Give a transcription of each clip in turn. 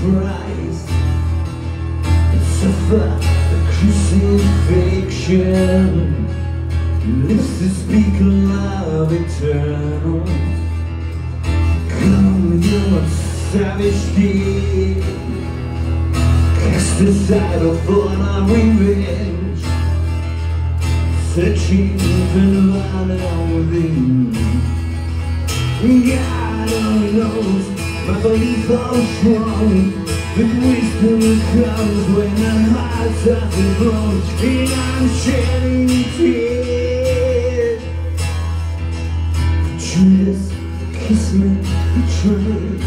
Christ. Suffer the crucifixion. Lives to speak love eternal. Come with your savage deed. Cast aside all thought of revenge. Searching for love within God only knows my belief all strong The wisdom comes when the hearts are blown And I'm shedding tears Judas kiss me, betrayed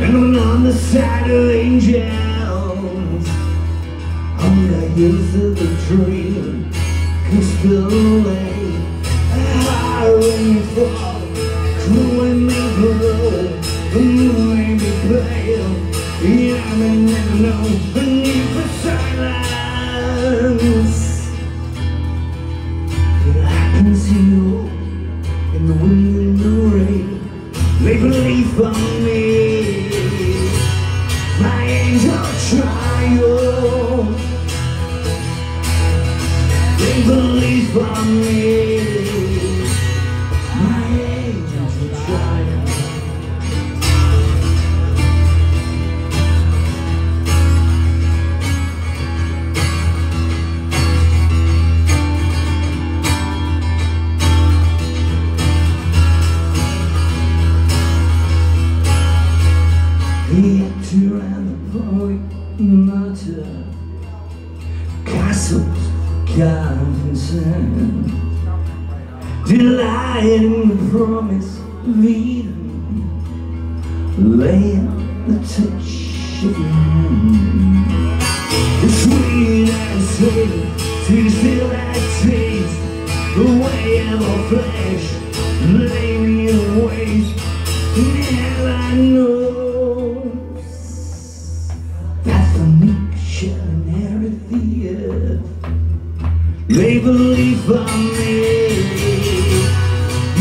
And I'm on the side of angels I'm the hills of the dream Crystal lake High rain fall Cool and shall inherit They believe on me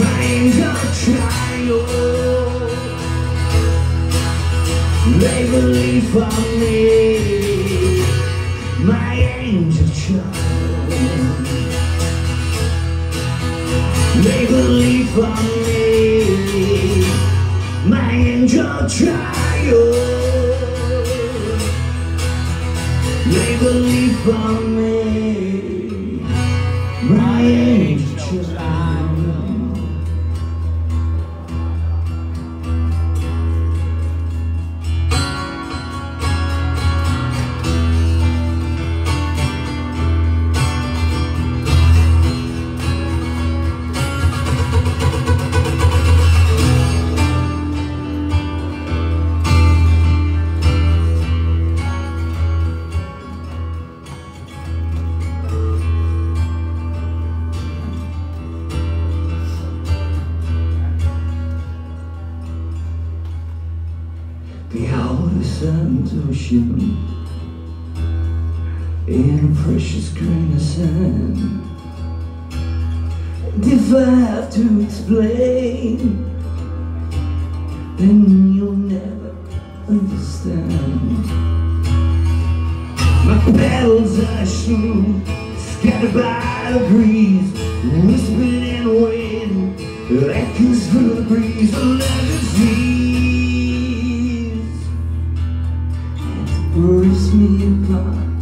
My angel triumph They believe on me My angel child. They believe on me My angel child believe Scattered by the breeze Whispering in the wind Echoes through the breeze disease Bruise me apart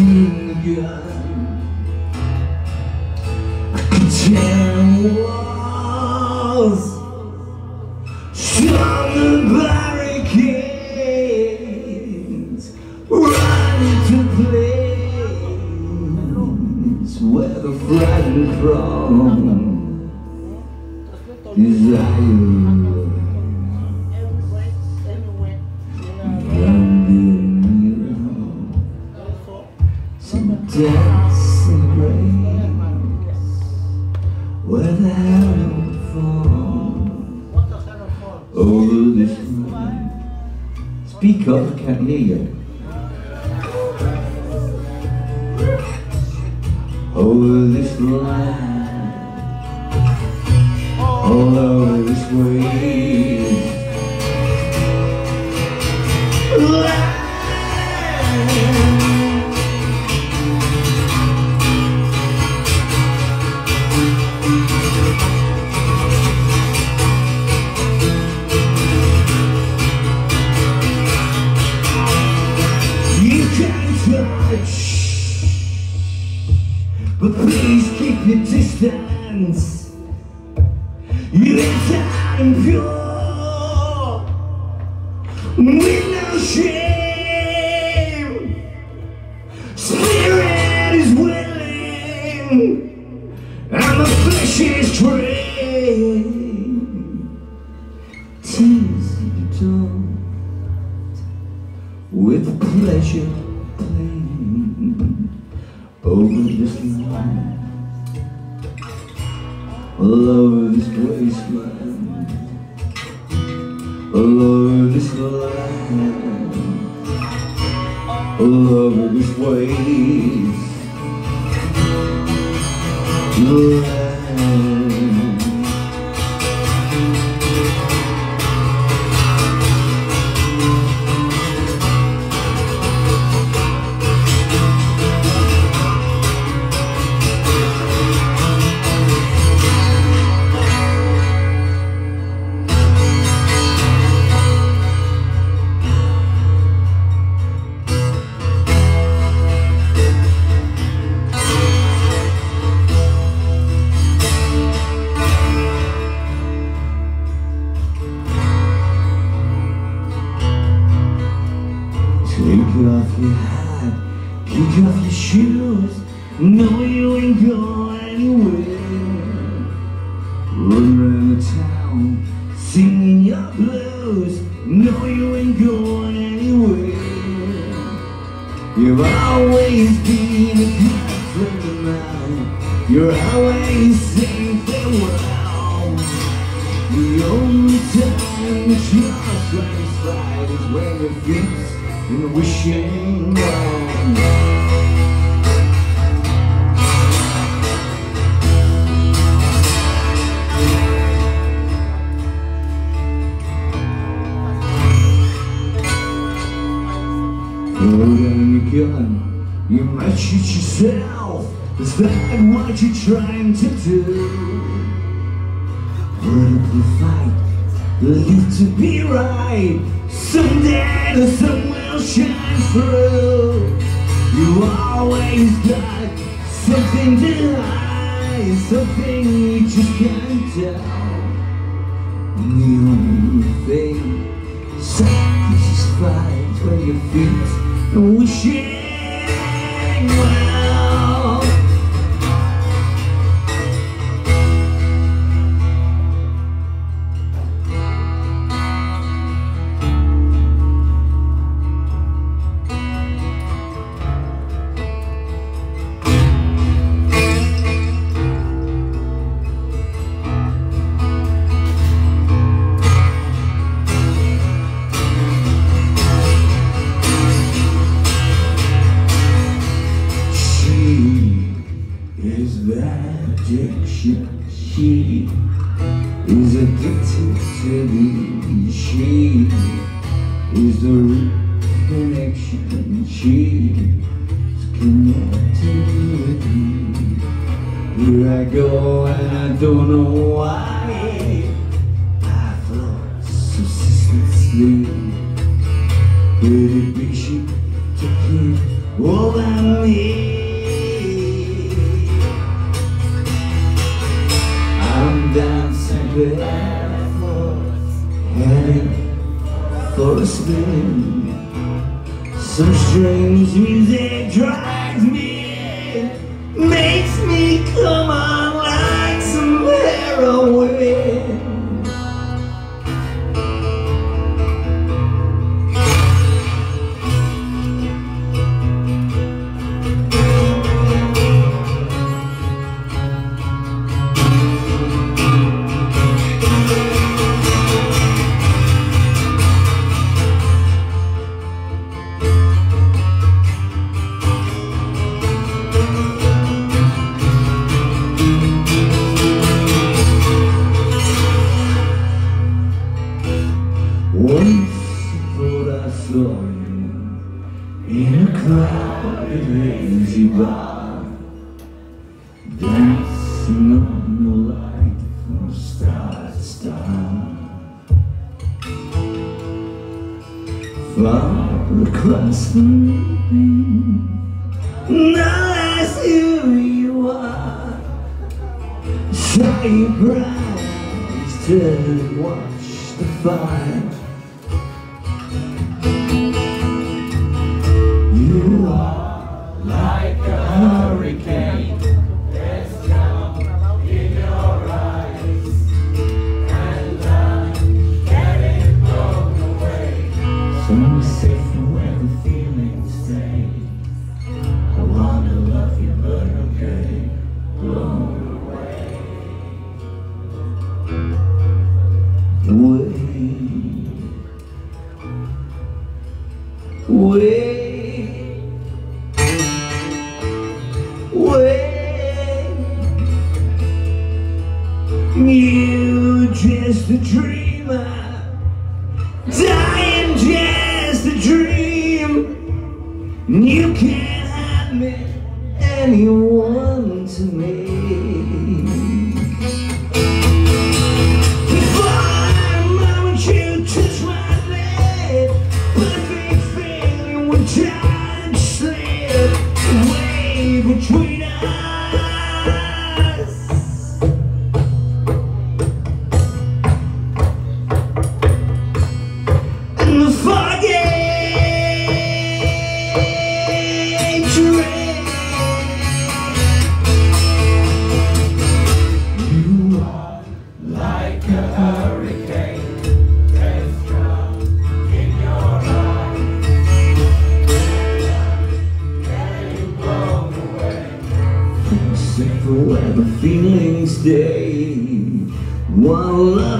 Kim over this line, all over this way. hands. You time pure with no shame. Spirit is willing, and the flesh is trained. Tears you don't with pleasure playing over this line. Love lover's wasteland, Love this land. They think they will The only time you trust life's right Is when your feet's in the wishing well is that what you're trying to do? Put up the fight, believe to be right. Someday the sun will shine through. You always got something to hide, something you just can't tell. And the only thing satisfies when your feet are wishing is addicted to me. She is the connection. She is connected with me. Here I go and I don't know why. I float so ceaselessly. Could it be she took it over me? Barefoot, heading for a spin. Some strange music drives me in, makes me come on like some heroin. Far across the moon, now see who you are. You bright, and watched the fire. Wait,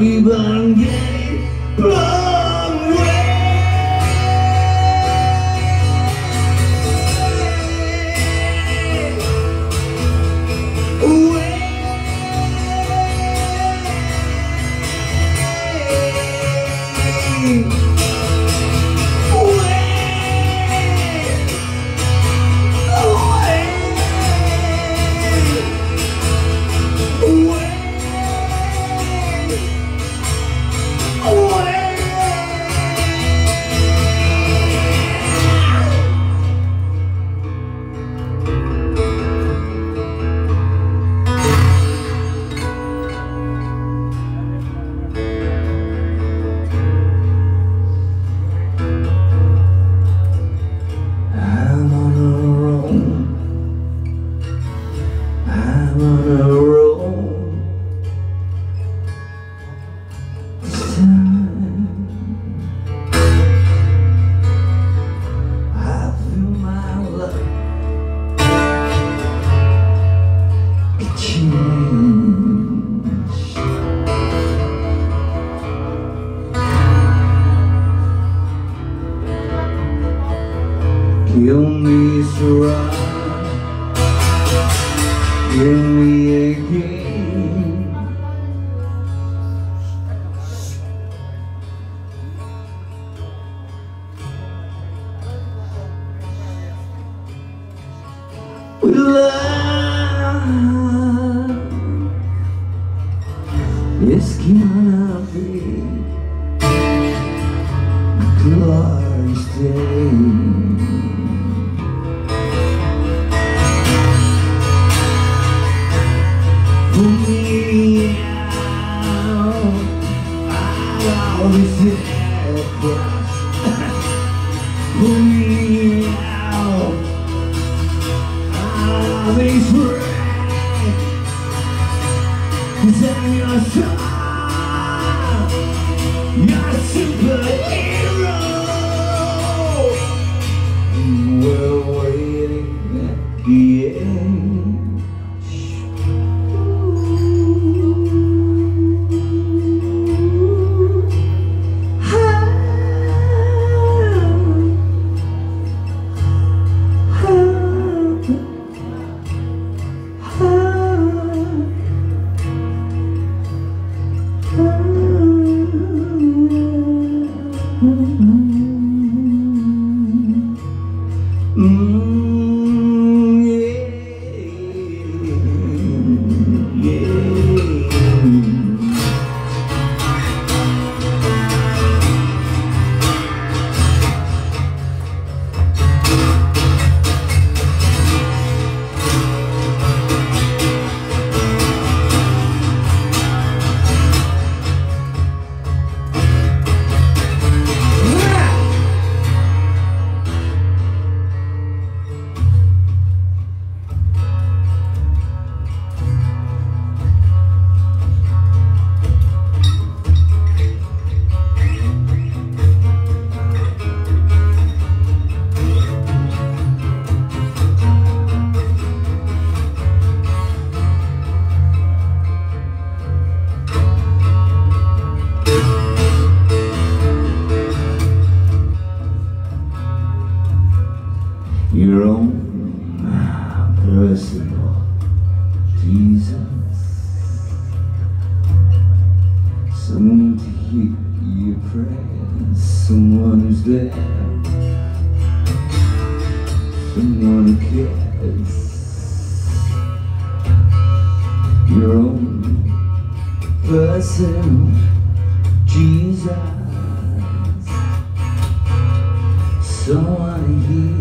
Wanna Your own personal Jesus. Someone to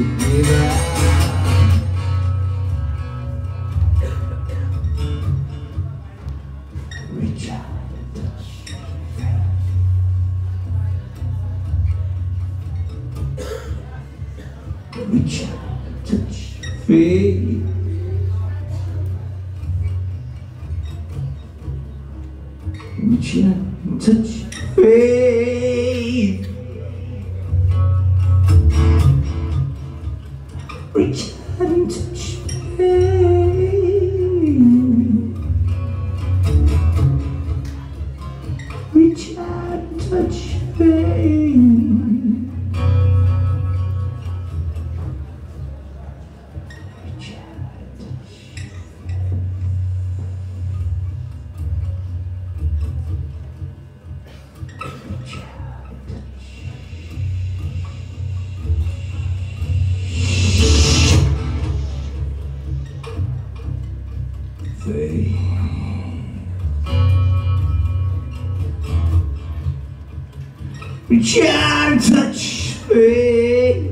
chest And touch faith.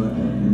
Wasteland